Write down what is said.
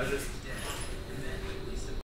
I just